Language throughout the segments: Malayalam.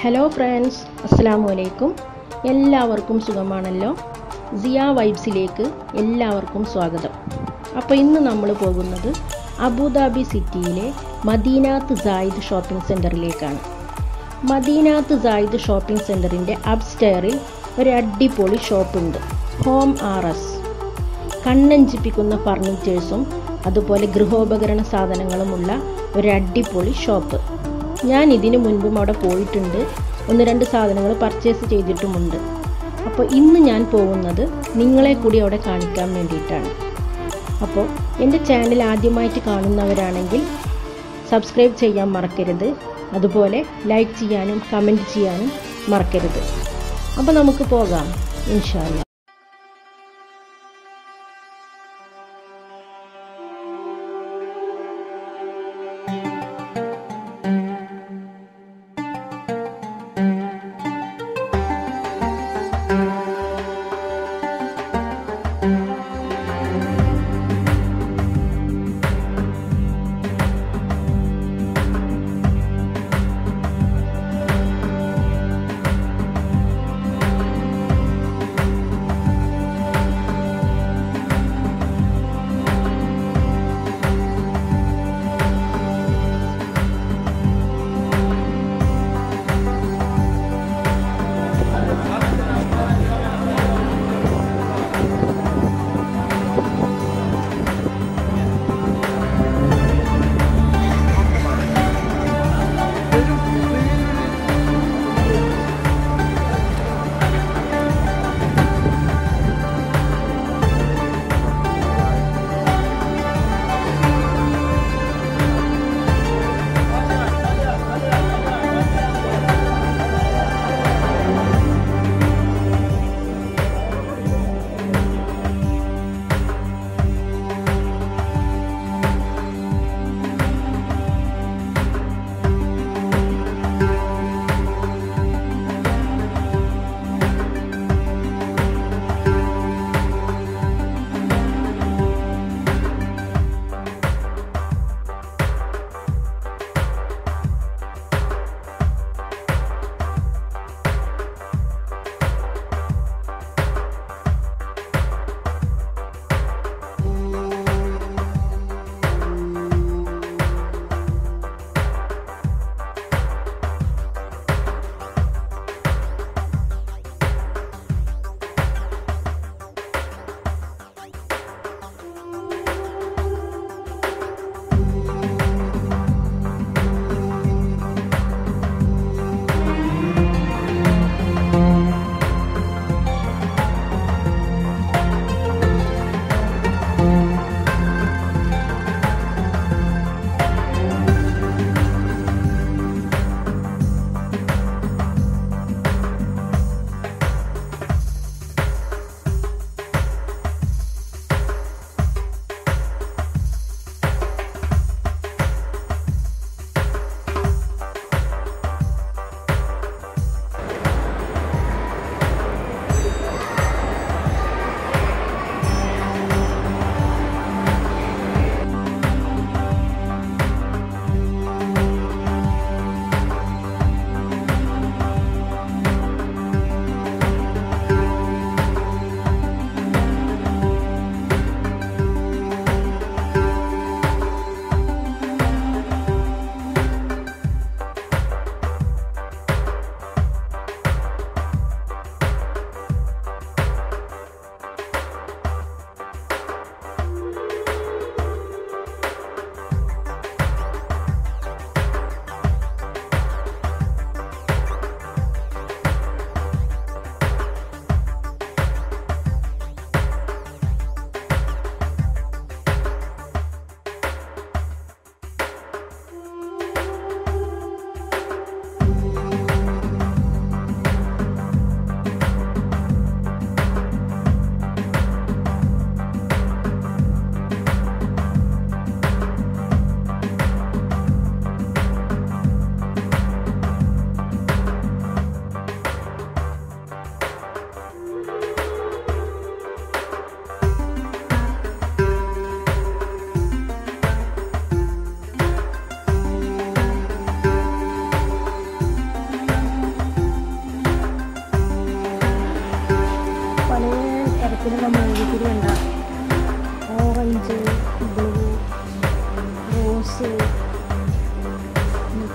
ഹലോ ഫ്രണ്ട്സ് അസ്സാം വലൈക്കും എല്ലാവർക്കും സുഖമാണല്ലോ. സിയ വൈബ്സിലേക്ക് എല്ലാവർക്കും സ്വാഗതം. അപ്പോൾ ഇന്ന് നമ്മൾ പോകുന്നത് അബുദാബി സിറ്റിയിലെ മദീനാത്ത് സായിദ് ഷോപ്പിംഗ് സെന്ററിലേക്കാണ് മദീനാത്ത് സായിദ് ഷോപ്പിംഗ് സെന്ററിന്റെ അപ്സ്റ്റെയറിൽ ഒരു അടിപൊളി ഷോപ്പുണ്ട്. Home R S. കണ്ണഞ്ചിപ്പിക്കുന്ന ഫർണിച്ചേഴ്സും അതുപോലെ ഗൃഹോപകരണ സാധനങ്ങളുമുള്ള ഒരു അടിപൊളി ഷോപ്പ്. ഞാൻ ഇതിനു മുൻപും അവിടെ പോയിട്ടുണ്ട്. ഒന്ന് രണ്ട് സാധനങ്ങൾ പർച്ചേസ് ചെയ്തിട്ടുമുണ്ട്. അപ്പോൾ ഇന്ന് ഞാൻ പോകുന്നത് നിങ്ങളെ കൂടി അവിടെ കാണിക്കാൻ വേണ്ടിയിട്ടാണ്. അപ്പോൾ എന്റെ ചാനൽ ആദ്യമായിട്ട് കാണുന്നവരാണെങ്കിൽ സബ്സ്ക്രൈബ് ചെയ്യാൻ മറക്കരുത്. അതുപോലെ ലൈക്ക് ചെയ്യാനും കമന്റ് ചെയ്യാനും മറക്കരുത്. അപ്പോൾ നമുക്ക് പോകാം. ഇൻഷാല്ല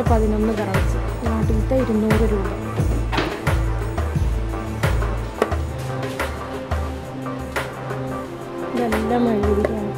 ഇവിടുത്തെ പതിനൊന്ന് കറൻസി നാട്ടിലത്തെ ഇരുന്നൂറ് രൂപ. ഇതെല്ലാം മെഴുകുതിരിയാണ്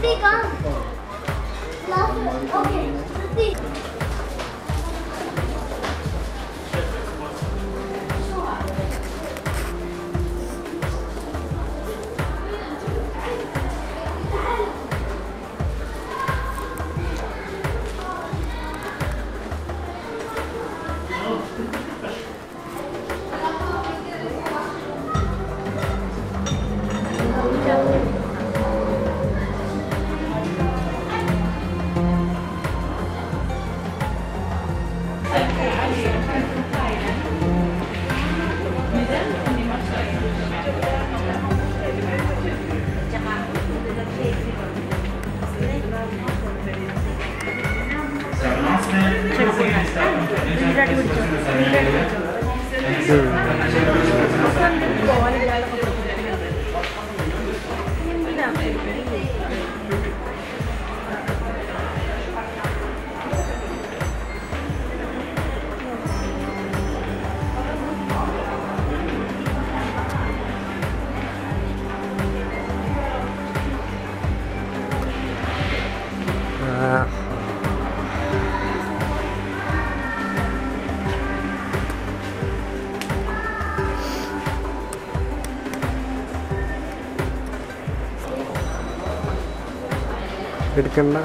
自己看。老师，OK，自己。എടുക്കേണ്ട.